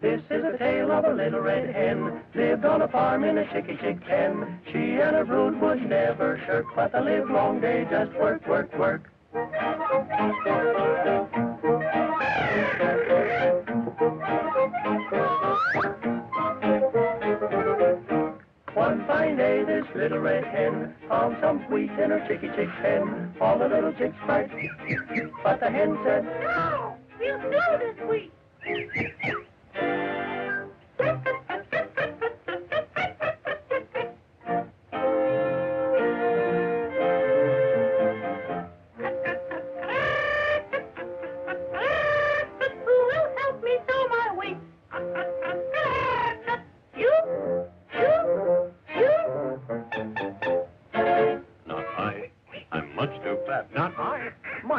This is a tale of a little red hen, on a farm in a chicky chick pen. She and her brood would never shirk, but the live long day just work, work, work. One fine day, this little red hen found some wheat in her chicky chick pen. All the little chicks cried, but the hen said, No, we'll steal this wheat.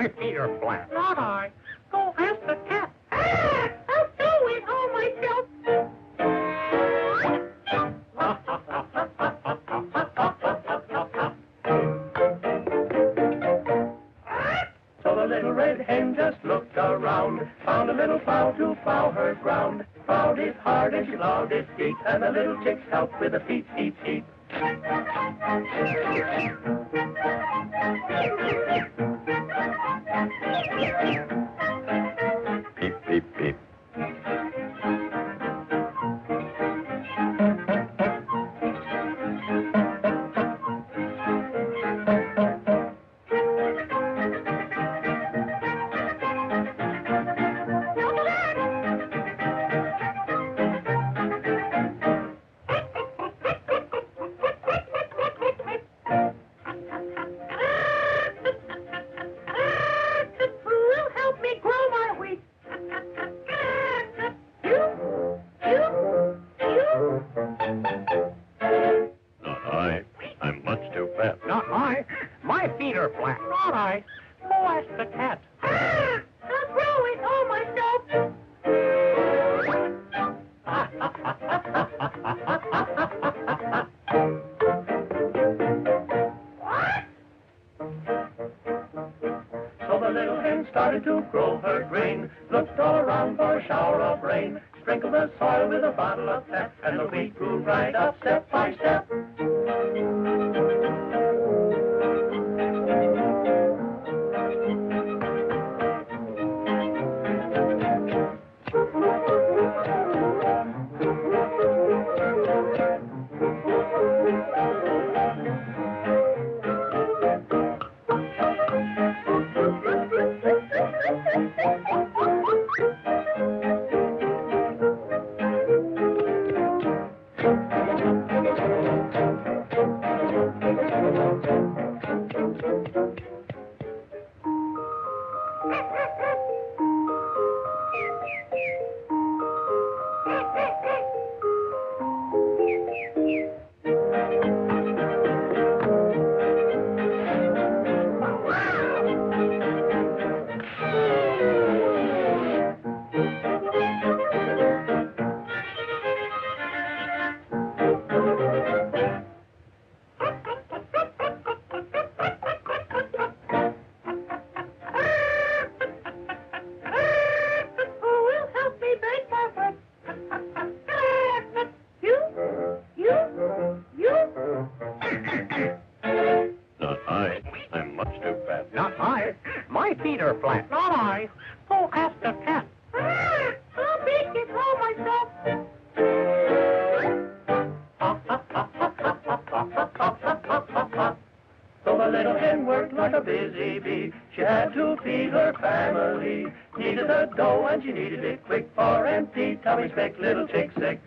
My feet are flat. Not I. Go ask the cat. Ah, I'll sow it all myself. So the little red hen just looked around, found a little plow to plow her ground. Plowed it hard and she plowed it deep, and the little chicks helped with the feet, feet, feet. Go ask the cat. Ah, grow it all myself. So the little hen started to grow her grain, looked all around for a shower of rain, sprinkled the soil with a bottle of pep, and the wheat grew right up step by step. My feet are flat. Not I. Go ask the cat. Ah, I'll bake it all myself. So the little hen worked like a busy bee. She had to feed her family. Needed the dough and she needed it quick for empty tummies make little chicks sick.